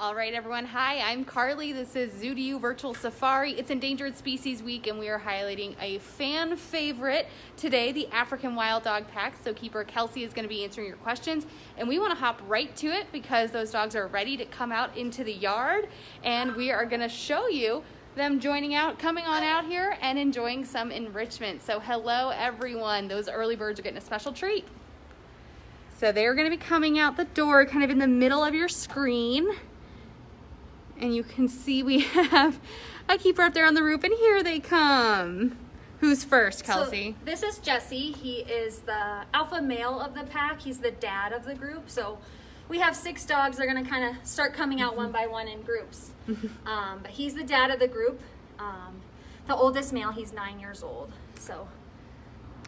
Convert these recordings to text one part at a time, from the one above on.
All right, everyone. Hi, I'm Carly. This is Zoo Virtual Safari. It's Endangered Species Week, and we are highlighting a fan favorite today, the African Wild Dog Pack. So, Keeper Kelsey is going to be answering your questions, and we want to hop right to it because those dogs are ready to come out into the yard, and we are going to show you them joining out, coming on out here, and enjoying some enrichment. So, hello, everyone. Those early birds are getting a special treat. So, they're going to be coming out the door kind of in the middle of your screen and you can see we have a keeper up there on the roof and here they come. Who's first, Kelsey? So this is Jesse. He is the alpha male of the pack. He's the dad of the group. So we have six dogs. They're going to kind of start coming out one by one in groups. um, but he's the dad of the group. Um, the oldest male, he's nine years old. So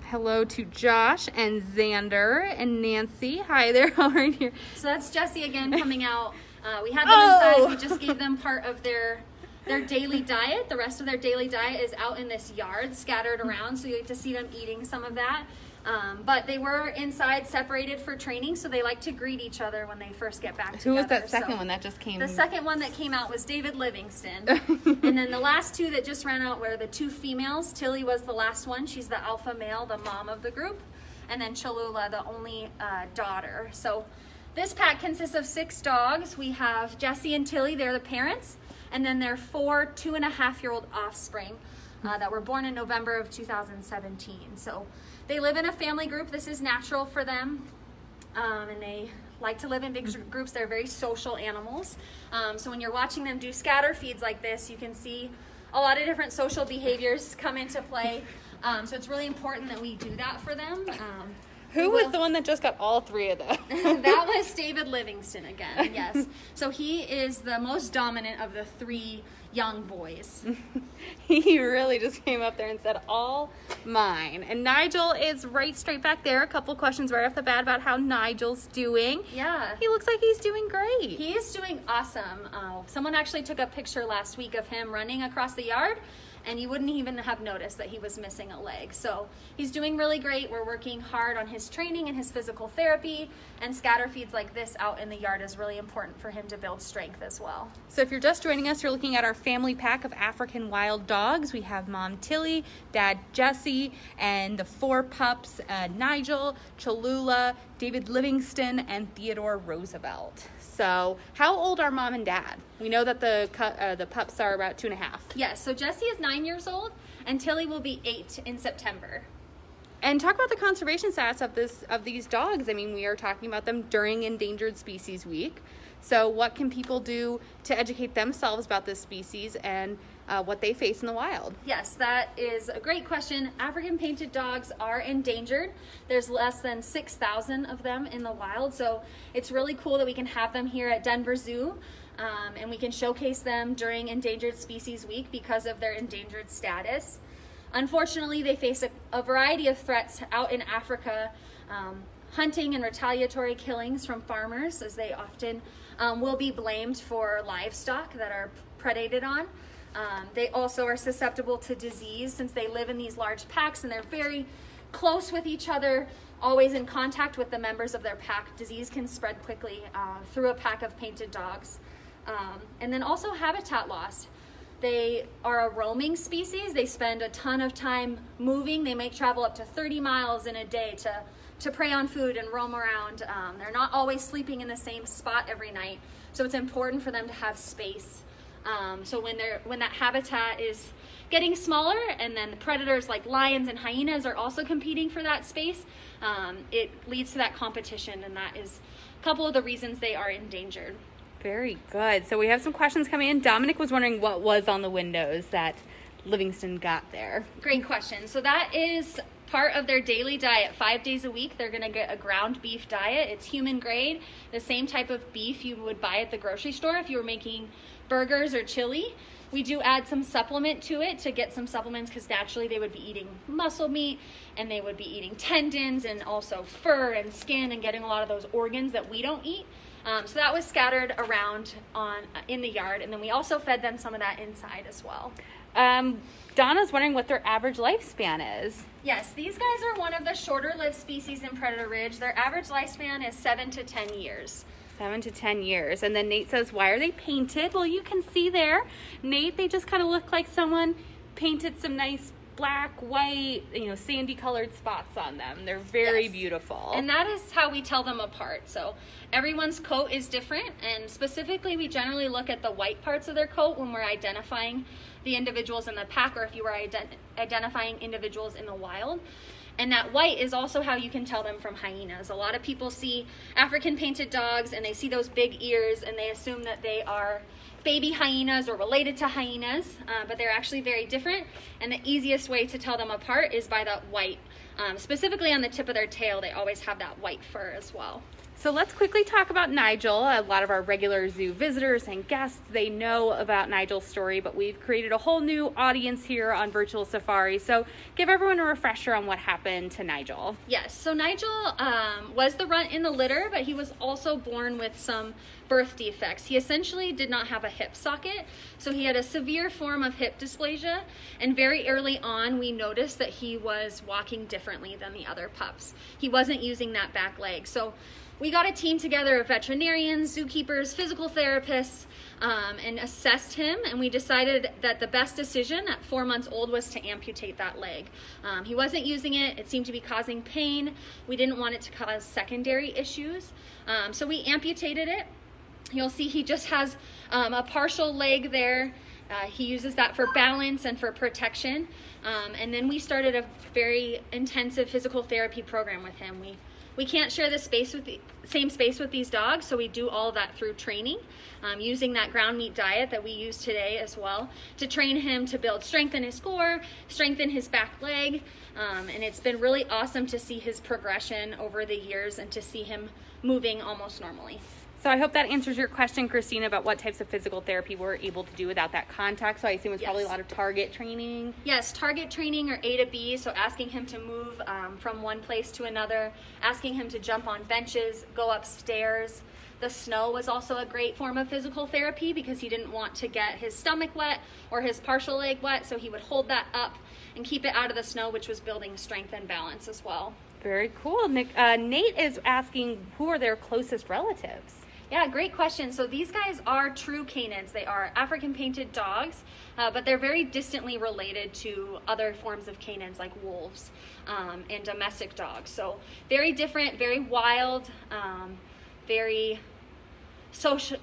hello to Josh and Xander and Nancy. Hi there, how are you? So that's Jesse again coming out. Uh, we had them oh. inside. We just gave them part of their their daily diet. The rest of their daily diet is out in this yard, scattered around. So you get to see them eating some of that. Um, but they were inside separated for training, so they like to greet each other when they first get back together. Who was that second so one that just came? The second one that came out was David Livingston. and then the last two that just ran out were the two females. Tilly was the last one. She's the alpha male, the mom of the group. And then Cholula, the only uh, daughter. So this pack consists of six dogs. We have Jesse and Tilly, they're the parents, and then their four two and a half year old offspring uh, that were born in November of 2017. So they live in a family group. This is natural for them. Um, and they like to live in big groups. They're very social animals. Um, so when you're watching them do scatter feeds like this, you can see a lot of different social behaviors come into play. Um, so it's really important that we do that for them. Who was the one that just got all three of them? that was David Livingston again, yes. So he is the most dominant of the three young boys. he really just came up there and said, all mine. And Nigel is right straight back there. A couple questions right off the bat about how Nigel's doing. Yeah. He looks like he's doing great. He is doing awesome. Uh, someone actually took a picture last week of him running across the yard and you wouldn't even have noticed that he was missing a leg. So he's doing really great. We're working hard on his training and his physical therapy, and scatter feeds like this out in the yard is really important for him to build strength as well. So if you're just joining us, you're looking at our family pack of African wild dogs. We have mom Tilly, dad Jesse, and the four pups, uh, Nigel, Cholula, David Livingston, and Theodore Roosevelt. So, how old are mom and dad? We know that the uh, the pups are about two and a half. Yes. So Jesse is nine years old, and Tilly will be eight in September. And talk about the conservation status of this of these dogs. I mean, we are talking about them during Endangered Species Week. So, what can people do to educate themselves about this species and uh, what they face in the wild? Yes, that is a great question. African painted dogs are endangered. There's less than 6,000 of them in the wild, so it's really cool that we can have them here at Denver Zoo. Um, and we can showcase them during Endangered Species Week because of their endangered status. Unfortunately, they face a, a variety of threats out in Africa. Um, hunting and retaliatory killings from farmers as they often um, will be blamed for livestock that are predated on. Um, they also are susceptible to disease since they live in these large packs and they're very close with each other, always in contact with the members of their pack. Disease can spread quickly uh, through a pack of painted dogs. Um, and then also habitat loss. They are a roaming species. They spend a ton of time moving. They may travel up to 30 miles in a day to to prey on food and roam around. Um, they're not always sleeping in the same spot every night, so it's important for them to have space. Um, so when they're when that habitat is getting smaller, and then the predators like lions and hyenas are also competing for that space, um, it leads to that competition, and that is a couple of the reasons they are endangered. Very good. So we have some questions coming in. Dominic was wondering what was on the windows that Livingston got there. Great question. So that is part of their daily diet. Five days a week, they're going to get a ground beef diet. It's human grade, the same type of beef you would buy at the grocery store if you were making burgers or chili. We do add some supplement to it to get some supplements because naturally they would be eating muscle meat and they would be eating tendons and also fur and skin and getting a lot of those organs that we don't eat. Um, so that was scattered around on in the yard, and then we also fed them some of that inside as well. Um, Donna's wondering what their average lifespan is. Yes, these guys are one of the shorter lived species in Predator Ridge. Their average lifespan is seven to 10 years. Seven to 10 years. And then Nate says, Why are they painted? Well, you can see there, Nate, they just kind of look like someone painted some nice black, white, you know, sandy colored spots on them. They're very Yes. beautiful. And that is how we tell them apart. So everyone's coat is different, and specifically, we generally look at the white parts of their coat when we're identifying the individuals in the pack, or if you were ident- identifying individuals in the wild. And that white is also how you can tell them from hyenas. A lot of people see African painted dogs and they see those big ears and they assume that they are baby hyenas or related to hyenas, uh, but they're actually very different. And the easiest way to tell them apart is by that white. Um, specifically on the tip of their tail, they always have that white fur as well. So let's quickly talk about Nigel. A lot of our regular zoo visitors and guests, they know about Nigel's story, but we've created a whole new audience here on Virtual Safari. So give everyone a refresher on what happened to Nigel. Yes, so Nigel um, was the runt in the litter, but he was also born with some birth defects. He essentially did not have a hip socket, so he had a severe form of hip dysplasia. And very early on, we noticed that he was walking differently than the other pups. He wasn't using that back leg. So we got a team together of veterinarians, zookeepers, physical therapists, um, and assessed him. And we decided that the best decision at four months old was to amputate that leg. Um, he wasn't using it, it seemed to be causing pain. We didn't want it to cause secondary issues. Um, so we amputated it. You'll see he just has um, a partial leg there. Uh, he uses that for balance and for protection. Um, and then we started a very intensive physical therapy program with him. We we can't share the space with the same space with these dogs, so we do all that through training, um, using that ground meat diet that we use today as well to train him to build strength in his core, strengthen his back leg, um, and it's been really awesome to see his progression over the years and to see him moving almost normally. So I hope that answers your question, Christina, about what types of physical therapy we're able to do without that contact. So I assume it's probably a lot of target training. Yes, target training or A to B, so asking him to move um, from one place to another, asking him to jump on benches, go upstairs. The snow was also a great form of physical therapy because he didn't want to get his stomach wet or his partial leg wet, so he would hold that up and keep it out of the snow, which was building strength and balance as well. Very cool. Nick, uh, Nate is asking who are their closest relatives. Yeah, great question. So these guys are true canids. They are African painted dogs, uh, but they're very distantly related to other forms of canids like wolves um, and domestic dogs. So very different, very wild, um, very social,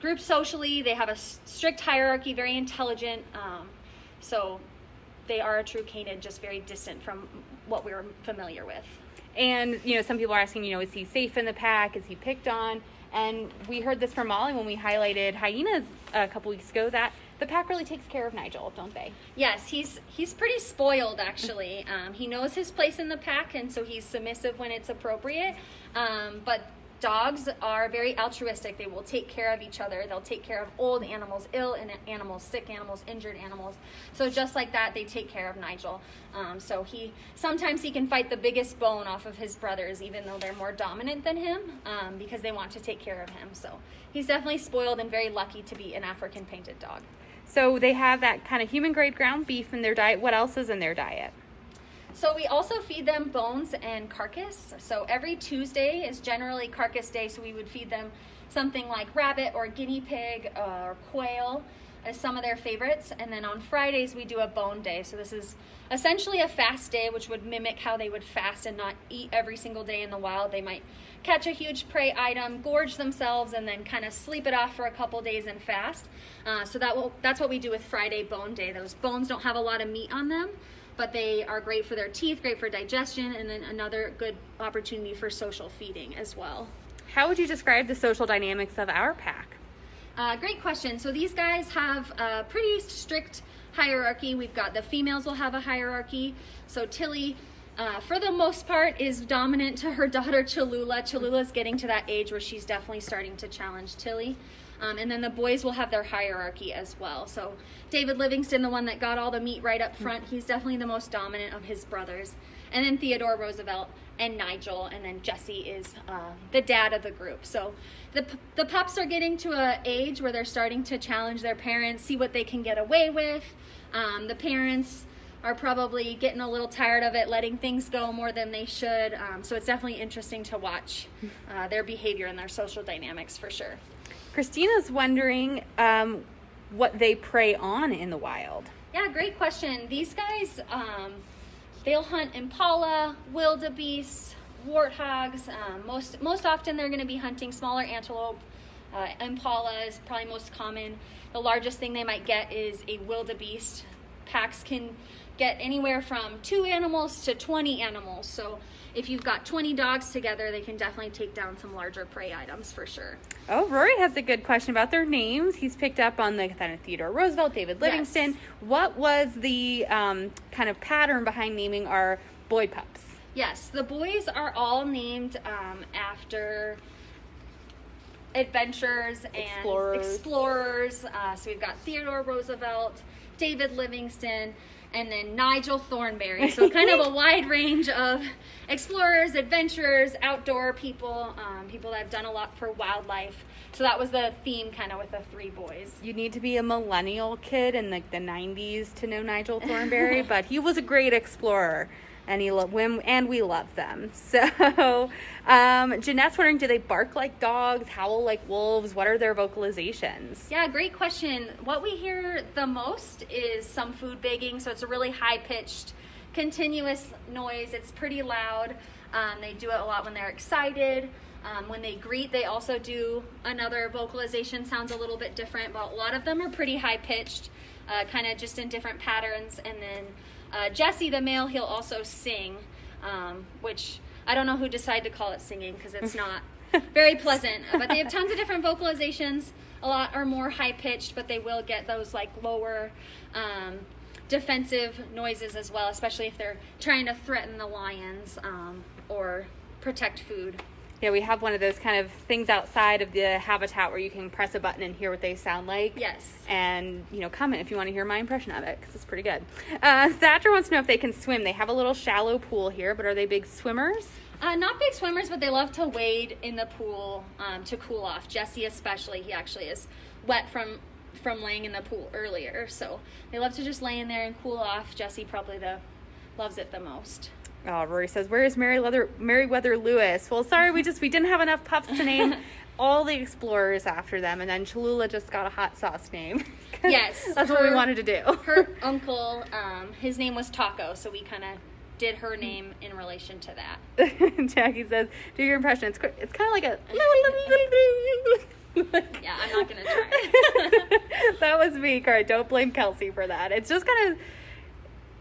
grouped socially. They have a strict hierarchy, very intelligent. Um, so they are a true canid, just very distant from what we're familiar with. And you know, some people are asking, you know, is he safe in the pack? Is he picked on? And we heard this from Molly when we highlighted hyenas a couple weeks ago that the pack really takes care of Nigel, don't they? Yes, he's he's pretty spoiled actually. Um, he knows his place in the pack, and so he's submissive when it's appropriate. Um, but dogs are very altruistic. They will take care of each other. They'll take care of old animals, ill and animals, sick animals, injured animals. So just like that, they take care of Nigel. Um, so he sometimes he can fight the biggest bone off of his brothers, even though they're more dominant than him, um, because they want to take care of him. So he's definitely spoiled and very lucky to be an African painted dog. So they have that kind of human grade ground beef in their diet. What else is in their diet? So we also feed them bones and carcass. So every Tuesday is generally carcass day. So we would feed them something like rabbit or guinea pig or quail as some of their favorites. And then on Fridays we do a bone day. So this is essentially a fast day, which would mimic how they would fast and not eat every single day in the wild. They might catch a huge prey item, gorge themselves, and then kind of sleep it off for a couple days and fast. Uh, so that will, that's what we do with Friday bone day. Those bones don't have a lot of meat on them but they are great for their teeth, great for digestion, and then another good opportunity for social feeding as well. How would you describe the social dynamics of our pack? Uh, great question. So these guys have a pretty strict hierarchy. We've got the females will have a hierarchy. So Tilly, uh, for the most part, is dominant to her daughter Cholula. Cholula's getting to that age where she's definitely starting to challenge Tilly. Um, and then the boys will have their hierarchy as well. So David Livingston, the one that got all the meat right up front, he's definitely the most dominant of his brothers. And then Theodore Roosevelt and Nigel, and then Jesse is uh, the dad of the group. So the, the pups are getting to a age where they're starting to challenge their parents, see what they can get away with. Um, the parents are probably getting a little tired of it, letting things go more than they should. Um, so it's definitely interesting to watch uh, their behavior and their social dynamics for sure. Christina's wondering um, what they prey on in the wild. Yeah, great question. These guys, um, they'll hunt impala, wildebeest, warthogs. Um, most most often, they're going to be hunting smaller antelope. Uh, impala is probably most common. The largest thing they might get is a wildebeest. Packs can get anywhere from two animals to 20 animals. So if you've got 20 dogs together, they can definitely take down some larger prey items for sure. Oh, Rory has a good question about their names. He's picked up on the kind of Theodore Roosevelt, David Livingston. Yes. What was the um, kind of pattern behind naming our boy pups? Yes, the boys are all named um, after adventurers and Explorers. explorers. Uh, so we've got Theodore Roosevelt, David Livingston, and then Nigel Thornberry. So kind of a wide range of explorers, adventurers, outdoor people, um, people that have done a lot for wildlife. So that was the theme kind of with the three boys. You need to be a millennial kid in like the 90s to know Nigel Thornberry, but he was a great explorer. And he lo- when, and we love them. So, um, Jeanette's wondering: Do they bark like dogs, howl like wolves? What are their vocalizations? Yeah, great question. What we hear the most is some food begging. So it's a really high pitched, continuous noise. It's pretty loud. Um, they do it a lot when they're excited. Um, when they greet, they also do another vocalization. Sounds a little bit different, but a lot of them are pretty high pitched, uh, kind of just in different patterns. And then uh, Jesse, the male, he'll also sing, um, which I don't know who decided to call it singing because it's not very pleasant. But they have tons of different vocalizations. A lot are more high pitched, but they will get those like lower um, defensive noises as well, especially if they're trying to threaten the lions um, or protect food. Yeah, we have one of those kind of things outside of the habitat where you can press a button and hear what they sound like. Yes. And, you know, comment if you want to hear my impression of it because it's pretty good. Uh, Thatcher wants to know if they can swim. They have a little shallow pool here, but are they big swimmers? Uh, not big swimmers, but they love to wade in the pool um, to cool off. Jesse, especially, he actually is wet from from laying in the pool earlier, so they love to just lay in there and cool off. Jesse probably the loves it the most. Oh, Rory says, "Where is Meriwether Meriwether Lewis?" Well, sorry, we just we didn't have enough pups to name all the explorers after them, and then Cholula just got a hot sauce name. Yes, that's what we wanted to do. Her uncle, um, his name was Taco, so we kind of did her name in relation to that. Jackie says, "Do your impression. It's it's kind of like a." Yeah, I'm not gonna try. that was me, Car. Don't blame Kelsey for that. It's just kind of,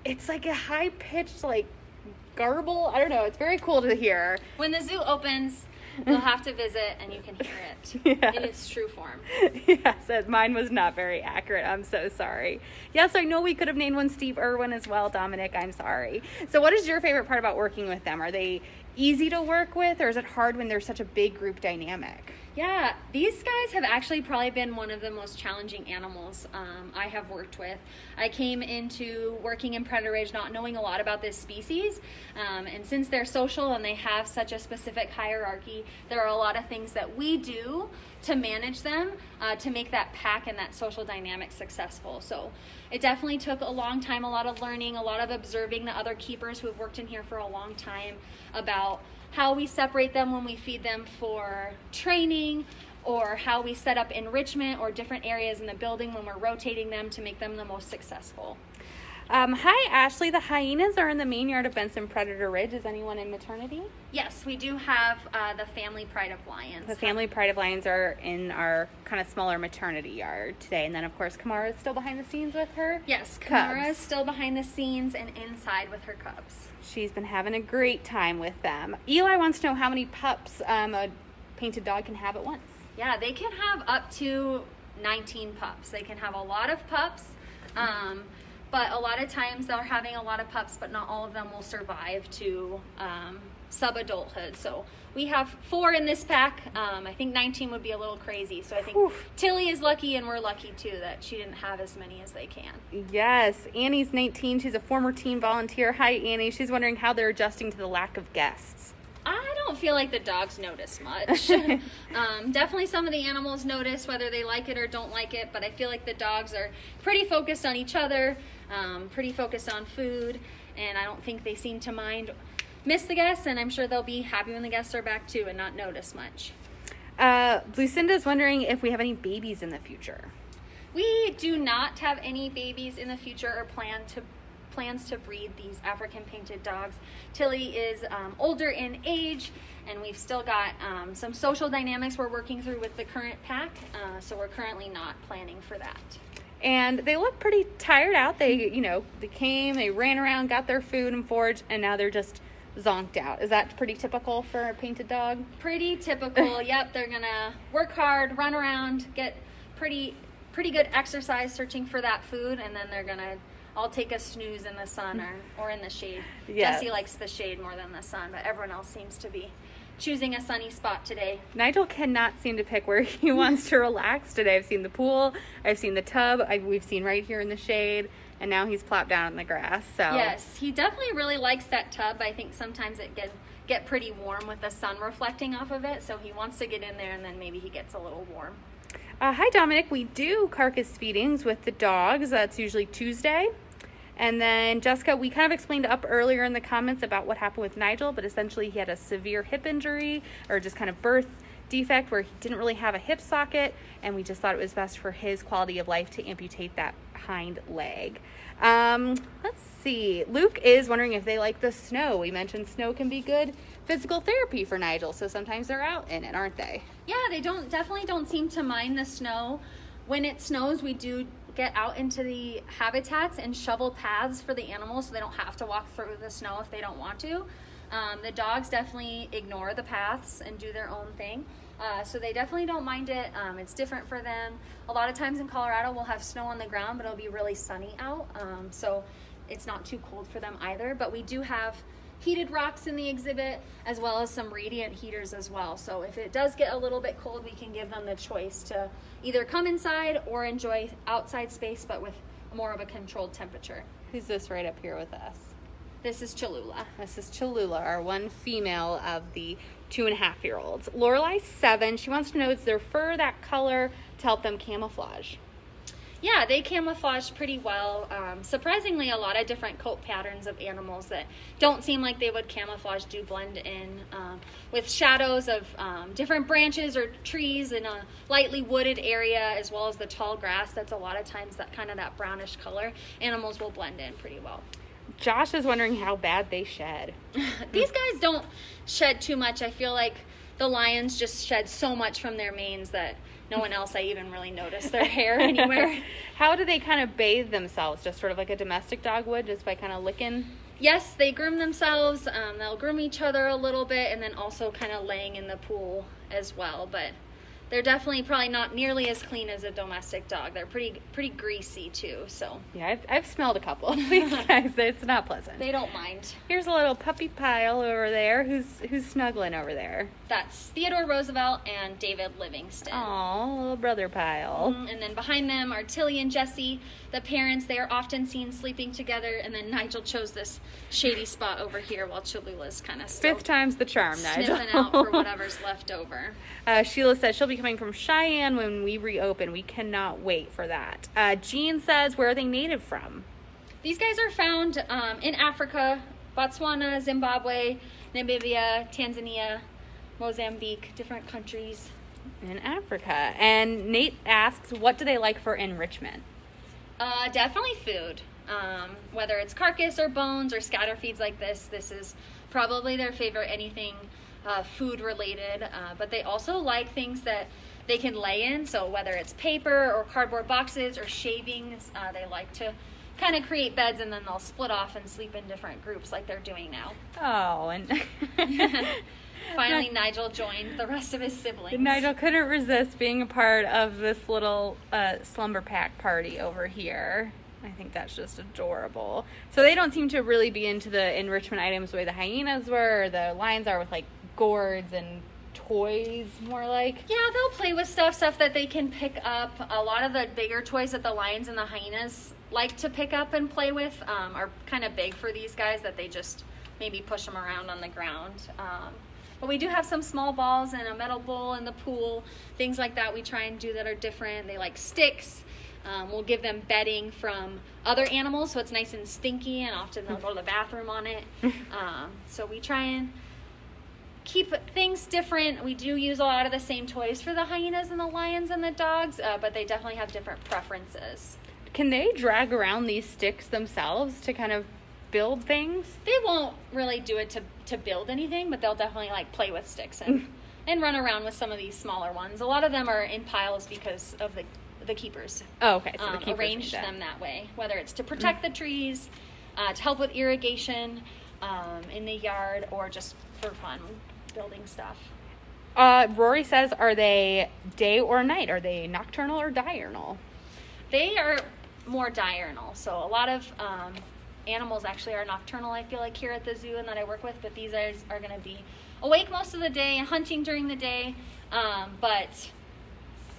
it's like a high pitched like garble. I don't know. It's very cool to hear. when the zoo opens, you'll have to visit and you can hear it Yes. in its true form. yes, mine was not very accurate. I'm so sorry. Yes, I know we could have named one Steve Irwin as well, Dominic. I'm sorry. So, what is your favorite part about working with them? Are they easy to work with, or is it hard when there's such a big group dynamic? Yeah, these guys have actually probably been one of the most challenging animals um, I have worked with. I came into working in Predator Ridge not knowing a lot about this species, um, and since they're social and they have such a specific hierarchy, there are a lot of things that we do to manage them uh, to make that pack and that social dynamic successful. So it definitely took a long time, a lot of learning, a lot of observing the other keepers who have worked in here for a long time about how we separate them when we feed them for training or how we set up enrichment or different areas in the building when we're rotating them to make them the most successful. Um, hi, Ashley. The hyenas are in the main yard of Benson Predator Ridge. Is anyone in maternity? Yes, we do have uh, the family pride of lions. The family pride of lions are in our kind of smaller maternity yard today, and then of course Kamara is still behind the scenes with her. Yes, Kamara is still behind the scenes and inside with her cubs. She's been having a great time with them. Eli wants to know how many pups um, a painted dog can have at once. Yeah, they can have up to 19 pups. They can have a lot of pups. Um, but a lot of times they're having a lot of pups, but not all of them will survive to um, sub adulthood. So we have four in this pack. Um, I think 19 would be a little crazy. So I think Whew. Tilly is lucky, and we're lucky too that she didn't have as many as they can. Yes, Annie's 19. She's a former team volunteer. Hi, Annie. She's wondering how they're adjusting to the lack of guests. Feel like the dogs notice much. um, definitely some of the animals notice whether they like it or don't like it, but I feel like the dogs are pretty focused on each other, um, pretty focused on food, and I don't think they seem to mind miss the guests, and I'm sure they'll be happy when the guests are back too and not notice much. Uh, Lucinda's wondering if we have any babies in the future. We do not have any babies in the future or plan to plans to breed these African painted dogs. Tilly is um, older in age, and we've still got um, some social dynamics we're working through with the current pack, uh, so we're currently not planning for that. And they look pretty tired out. They, you know, they came, they ran around, got their food and forage, and now they're just zonked out. Is that pretty typical for a painted dog? Pretty typical. yep, they're gonna work hard, run around, get pretty pretty good exercise searching for that food, and then they're gonna all take a snooze in the sun or, or in the shade. Yes. Jesse likes the shade more than the sun, but everyone else seems to be choosing a sunny spot today. Nigel cannot seem to pick where he wants to relax today. I've seen the pool, I've seen the tub, I, we've seen right here in the shade, and now he's plopped down in the grass. So Yes, he definitely really likes that tub. I think sometimes it can get pretty warm with the sun reflecting off of it, so he wants to get in there and then maybe he gets a little warm. Uh, hi, Dominic. We do carcass feedings with the dogs. That's usually Tuesday. And then, Jessica, we kind of explained up earlier in the comments about what happened with Nigel, but essentially he had a severe hip injury or just kind of birth defect where he didn't really have a hip socket, and we just thought it was best for his quality of life to amputate that hind leg. Um, let's see. Luke is wondering if they like the snow. We mentioned snow can be good physical therapy for Nigel, so sometimes they're out in it, aren't they? Yeah, they don't definitely don't seem to mind the snow. When it snows, we do get out into the habitats and shovel paths for the animals so they don't have to walk through the snow if they don't want to. Um, the dogs definitely ignore the paths and do their own thing. Uh, so they definitely don't mind it. Um, it's different for them. A lot of times in Colorado, we'll have snow on the ground, but it'll be really sunny out. Um, so it's not too cold for them either. But we do have heated rocks in the exhibit as well as some radiant heaters as well. So if it does get a little bit cold, we can give them the choice to either come inside or enjoy outside space, but with more of a controlled temperature. Who's this right up here with us? This is Cholula. This is Cholula, our one female of the two and a half year olds. Lorelai's seven. She wants to know is their fur that color to help them camouflage? Yeah, they camouflage pretty well. Um, surprisingly, a lot of different coat patterns of animals that don't seem like they would camouflage do blend in um, with shadows of um, different branches or trees in a lightly wooded area, as well as the tall grass. That's a lot of times that kind of that brownish color. Animals will blend in pretty well. Josh is wondering how bad they shed. These guys don't shed too much. I feel like the lions just shed so much from their manes that no one else I even really noticed their hair anywhere. how do they kind of bathe themselves? Just sort of like a domestic dog would, just by kind of licking? Yes, they groom themselves. Um, they'll groom each other a little bit and then also kind of laying in the pool as well. But they're definitely probably not nearly as clean as a domestic dog. They're pretty pretty greasy too. So yeah, I've, I've smelled a couple of these guys. It's not pleasant. They don't mind. Here's a little puppy pile over there. Who's who's snuggling over there? That's Theodore Roosevelt and David Livingston. Oh, little brother pile. Mm, and then behind them are Tilly and Jesse, the parents. They are often seen sleeping together. And then Nigel chose this shady spot over here while Cholula's kind of fifth time's the charm. Nigel sniffing out for whatever's left over. Uh, Sheila says she'll be coming from Cheyenne when we reopen. We cannot wait for that. Uh, Jean says, where are they native from? These guys are found um, in Africa, Botswana, Zimbabwe, Namibia, Tanzania, Mozambique, different countries. In Africa. And Nate asks, what do they like for enrichment? Uh, definitely food. Um, whether it's carcass or bones or scatter feeds like this, this is probably their favorite anything uh, food related. Uh, but they also like things that they can lay in. So whether it's paper or cardboard boxes or shavings, uh, they like to kind of create beds and then they'll split off and sleep in different groups like they're doing now. Oh, and finally Nigel joined the rest of his siblings. Nigel couldn't resist being a part of this little uh, slumber pack party over here. I think that's just adorable. So they don't seem to really be into the enrichment items the way the hyenas were, or the lions are with like gourds and toys more like yeah they'll play with stuff stuff that they can pick up a lot of the bigger toys that the lions and the hyenas like to pick up and play with um, are kind of big for these guys that they just maybe push them around on the ground um, But we do have some small balls and a metal bowl in the pool, things like that. We try and do that are different. They like sticks. Um, we'll give them bedding from other animals, so it's nice and stinky, and often they'll go to the bathroom on it. Um, so we try and keep things different. We do use a lot of the same toys for the hyenas and the lions and the dogs, uh, but they definitely have different preferences. Can they drag around these sticks themselves to kind of build things? They won't really do it to, to build anything, but they'll definitely like play with sticks and, and run around with some of these smaller ones. A lot of them are in piles because of the the keepers. Oh, okay. So um, the keepers arranged that. them that way, whether it's to protect the trees, uh, to help with irrigation um, in the yard, or just for fun building stuff. Uh, Rory says, are they day or night? Are they nocturnal or diurnal? They are more diurnal, so a lot of um, animals actually are nocturnal. I feel like here at the zoo and that I work with, but these are, are going to be awake most of the day, and hunting during the day, um, but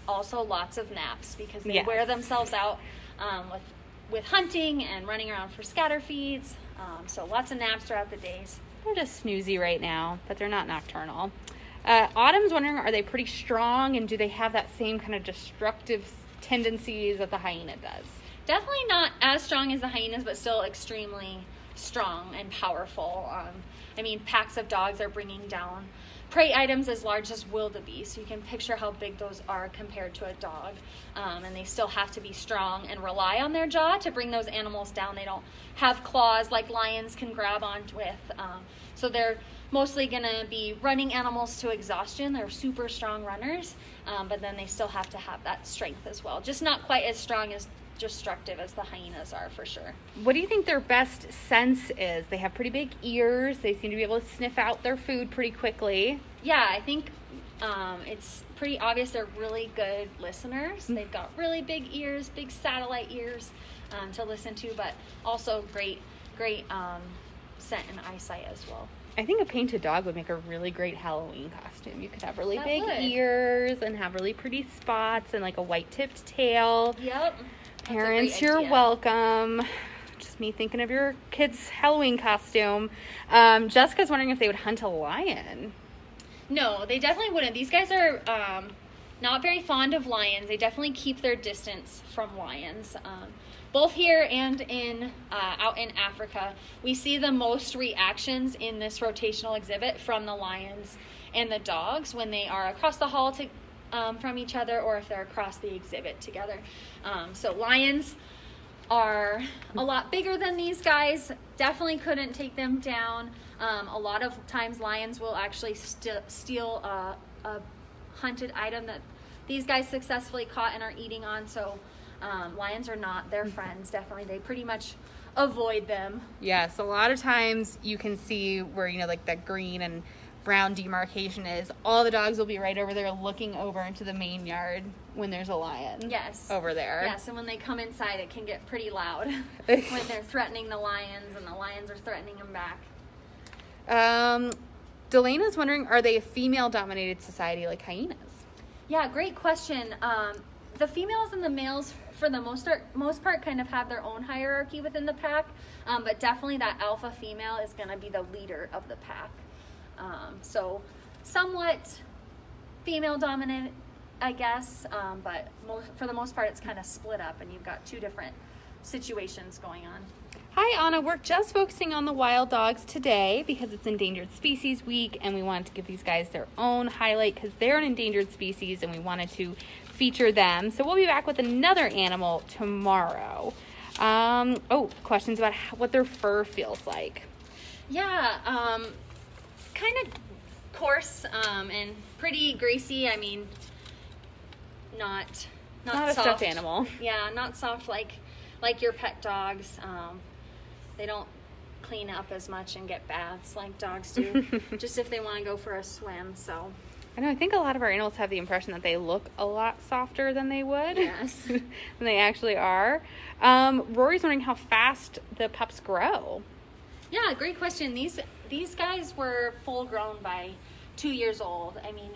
also lots of naps because they Yes. wear themselves out um, with with hunting and running around for scatter feeds. Um, so lots of naps throughout the days. They're just snoozy right now, but they're not nocturnal. Uh, Autumn's wondering, are they pretty strong and do they have that same kind of destructive tendencies that the hyena does? Definitely not as strong as the hyenas, but still extremely strong and powerful. Um, I mean, packs of dogs are bringing down prey items as large as wildebeest. You can picture how big those are compared to a dog. Um, and they still have to be strong and rely on their jaw to bring those animals down. They don't have claws like lions can grab on with. Um, so they're mostly going to be running animals to exhaustion. They're super strong runners, um, but then they still have to have that strength as well. Just not quite as strong as destructive as the hyenas are for sure. What do you think their best sense is? They have pretty big ears. They seem to be able to sniff out their food pretty quickly. Yeah, I think um, it's pretty obvious they're really good listeners. They've got really big ears, big satellite ears um, to listen to, but also great, great um, scent and eyesight as well. I think a painted dog would make a really great Halloween costume. You could have really That big would. ears and have really pretty spots and like a white tipped tail. Yep. Parents, you're welcome. Just me thinking of your kid's Halloween costume. Um, Jessica's wondering if they would hunt a lion. No, they definitely wouldn't. These guys are um, not very fond of lions. They definitely keep their distance from lions. Um, both here and in uh, out in Africa, we see the most reactions in this rotational exhibit from the lions and the dogs when they are across the hall to, um, from each other, or if they're across the exhibit together. Um, so lions are a lot bigger than these guys. Definitely couldn't take them down. Um, a lot of times, lions will actually st- steal a, a hunted item that these guys successfully caught and are eating on. So, um, lions are not their friends. Definitely, they pretty much avoid them. Yes, a lot of times you can see where, you know, like that green and brown demarcation is. All the dogs will be right over there looking over into the main yard when there's a lion. Yes. Over there. Yes, and when they come inside, it can get pretty loud when they're threatening the lions and the lions are threatening them back. Um, Delena's wondering, are they a female dominated society like hyenas? Yeah, great question. Um, the females and the males, for the most part, most part, kind of have their own hierarchy within the pack, um, but definitely that alpha female is going to be the leader of the pack. Um, so, somewhat female dominant, I guess, um, but for the most part, it's kind of split up, and you've got two different situations going on. Hi, Anna. We're just focusing on the wild dogs today because it's Endangered Species Week, and we wanted to give these guys their own highlight because they're an endangered species, and we wanted to feature them. So we'll be back with another animal tomorrow. Um, oh, questions about how, what their fur feels like. Yeah, um, kind of coarse um, and pretty greasy. I mean, not not, Not a soft. stuffed animal. Yeah, not soft like like your pet dogs. Um, they don't clean up as much and get baths like dogs do. just if they want to go for a swim. So I know. I think a lot of our animals have the impression that they look a lot softer than they would. Yes. than they actually are. Um, Rory's wondering how fast the pups grow. Yeah, great question. These these guys were full grown by two years old. I mean,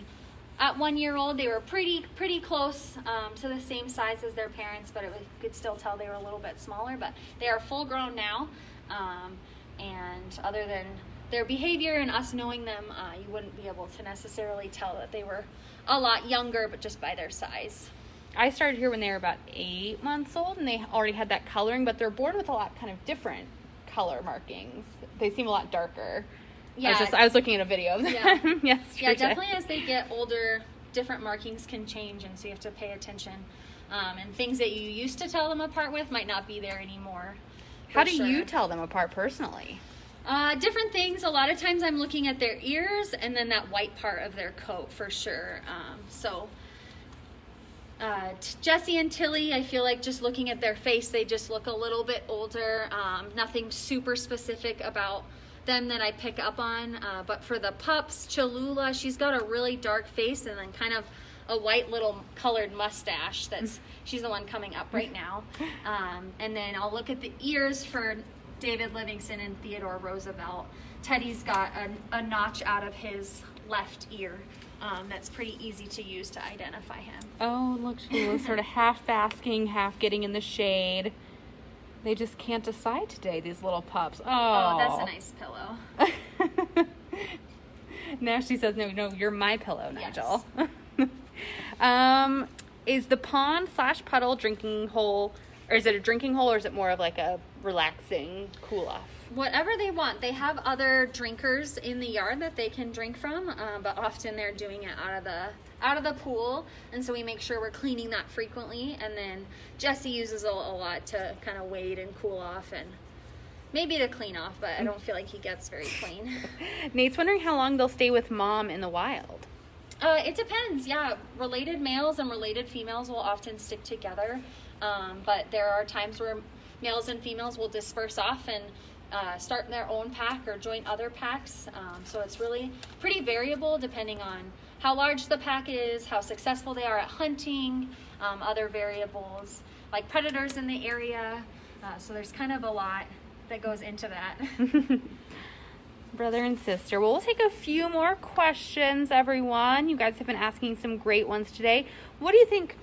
at one year old, they were pretty pretty close um, to the same size as their parents, but it was, could still tell they were a little bit smaller. But they are full grown now, um, and other than their behavior and us knowing them, uh, you wouldn't be able to necessarily tell that they were a lot younger, but just by their size. I started here when they were about eight months old, and they already had that coloring, but they're born with a lot kind of different color markings. They seem a lot darker. Yeah, I was just I was looking at a video of them yeah. yesterday. Yeah, definitely as they get older, different markings can change, and so you have to pay attention. Um, and things that you used to tell them apart with might not be there anymore. How do sure. you tell them apart personally? Uh, different things. A lot of times I'm looking at their ears and then that white part of their coat for sure. Um, so uh, Jesse and Tilly, I feel like just looking at their face, they just look a little bit older. Um, nothing super specific about them that I pick up on. Uh, but for the pups, Cholula, she's got a really dark face and then kind of a white little colored mustache. That's she's the one coming up right now. Um, and then I'll look at the ears for David Livingston and Theodore Roosevelt. Teddy's got a, a notch out of his left ear. Um, that's pretty easy to use to identify him. Oh, look, she was sort of half basking, half getting in the shade. They just can't decide today, these little pups. Oh, oh that's a nice pillow. now she says, no, no, you're my pillow, Nigel. Yes. um, is the pond slash puddle drinking hole or is it a drinking hole or is it more of like a relaxing cool off? Whatever they want. They have other drinkers in the yard that they can drink from, uh, but often they're doing it out of the out of the pool, and so we make sure we're cleaning that frequently. And then Jesse uses a, a lot to kind of wade and cool off and maybe to clean off, but I don't feel like he gets very clean. Nate's wondering how long they'll stay with mom in the wild. Uh, it depends. Yeah, related males and related females will often stick together. Um, but there are times where males and females will disperse off and uh, start their own pack or join other packs. Um, so it's really pretty variable depending on how large the pack is, how successful they are at hunting, um, other variables like predators in the area. Uh, so there's kind of a lot that goes into that. Brother and sister. Well, we'll take a few more questions, everyone. You guys have been asking some great ones today. What do you think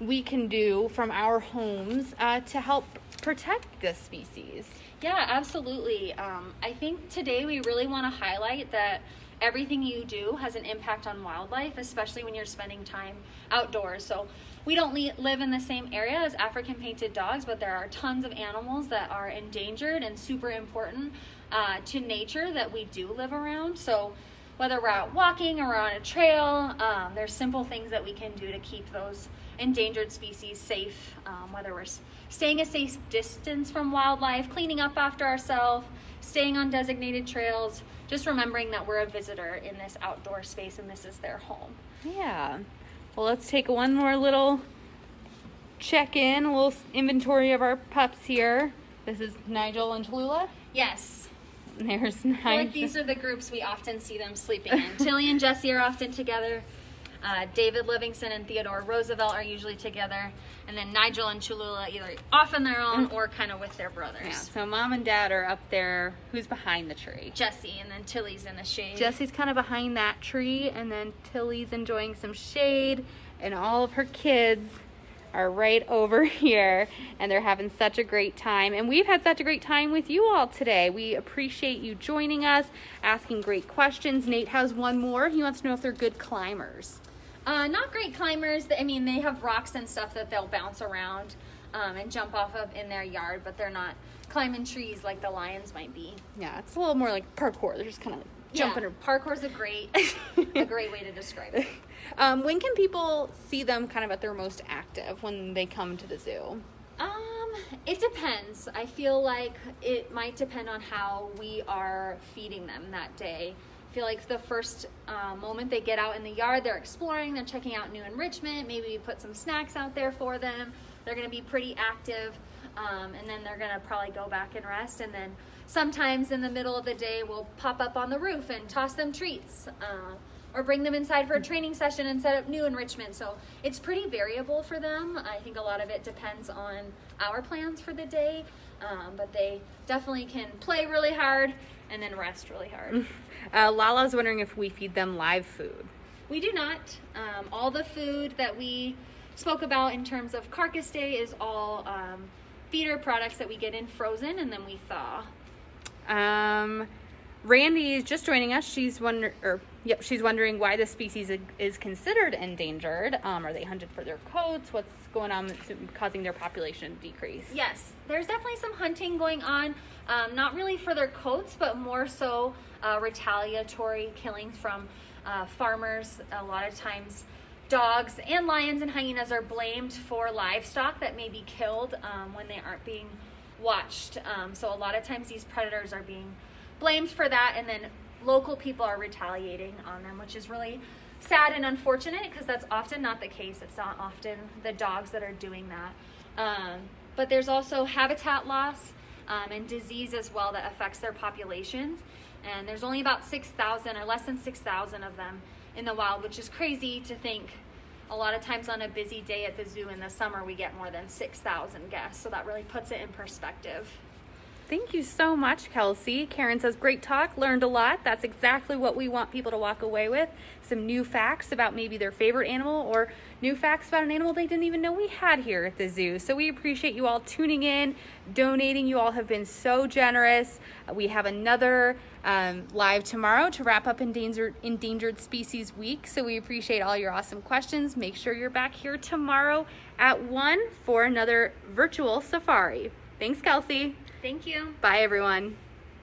we can do from our homes uh, to help protect this species. Yeah, absolutely. Um, I think today we really want to highlight that everything you do has an impact on wildlife, especially when you're spending time outdoors. So we don't live in the same area as African painted dogs, but there are tons of animals that are endangered and super important uh, to nature that we do live around. So whether we're out walking or on a trail, um, there's simple things that we can do to keep those endangered species safe, um, whether we're staying a safe distance from wildlife, cleaning up after ourselves, staying on designated trails, just remembering that we're a visitor in this outdoor space and this is their home. Yeah. Well, let's take one more little check in, a little inventory of our pups here. This is Nigel and Cholula. Yes. There's Nigel. like these are the groups we often see them sleeping in. Tilly and Jesse are often together. Uh, David Livingston and Theodore Roosevelt are usually together, and then Nigel and Cholula either off on their own or kind of with their brothers. Yeah, so mom and dad are up there. Who's behind the tree? Jesse, and then Tilly's in the shade. Jesse's kind of behind that tree, and then Tilly's enjoying some shade, and all of her kids are right over here and they're having such a great time. And we've had such a great time with you all today. We appreciate you joining us, asking great questions. Nate has one more. He wants to know if they're good climbers. Uh, not great climbers. I mean, they have rocks and stuff that they'll bounce around um, and jump off of in their yard, but they're not climbing trees like the lions might be. Yeah, it's a little more like parkour. They're just kind of jumping. Yeah, parkour's a great, a great way to describe it. Um, when can people see them kind of at their most active when they come to the zoo? Um, it depends. I feel like it might depend on how we are feeding them that day feel like the first uh, moment they get out in the yard, they're exploring, they're checking out new enrichment. Maybe we put some snacks out there for them. They're going to be pretty active, um, and then they're going to probably go back and rest. And then sometimes in the middle of the day, we'll pop up on the roof and toss them treats. Uh, or bring them inside for a training session and set up new enrichment. So it's pretty variable for them. I think a lot of it depends on our plans for the day, um, but they definitely can play really hard and then rest really hard. Uh, Lala's wondering if we feed them live food. We do not. Um, all the food that we spoke about in terms of carcass day is all um, feeder products that we get in frozen and then we thaw. Um, Randy is just joining us. She's wonder, or yep, she's wondering why the species is considered endangered. Um, are they hunted for their coats? What's going on causing their population decrease? Yes, there's definitely some hunting going on. Um, not really for their coats, but more so uh, retaliatory killings from uh, farmers. A lot of times, dogs and lions and hyenas are blamed for livestock that may be killed um, when they aren't being watched. Um, so a lot of times these predators are being blamed for that, and then local people are retaliating on them, which is really sad and unfortunate because that's often not the case. It's not often the dogs that are doing that. Um, but there's also habitat loss um, and disease as well that affects their populations. And there's only about 6,000 or less than 6,000 of them in the wild, which is crazy to think. A lot of times on a busy day at the zoo in the summer, we get more than 6,000 guests. So that really puts it in perspective. Thank you so much, Kelsey. Karen says, great talk, learned a lot. That's exactly what we want people to walk away with. Some new facts about maybe their favorite animal or new facts about an animal they didn't even know we had here at the zoo. So we appreciate you all tuning in, donating. You all have been so generous. We have another um, live tomorrow to wrap up Endangered, Endangered Species Week. So we appreciate all your awesome questions. Make sure you're back here tomorrow at 1 for another virtual safari. Thanks, Kelsey. Thank you. Bye, everyone.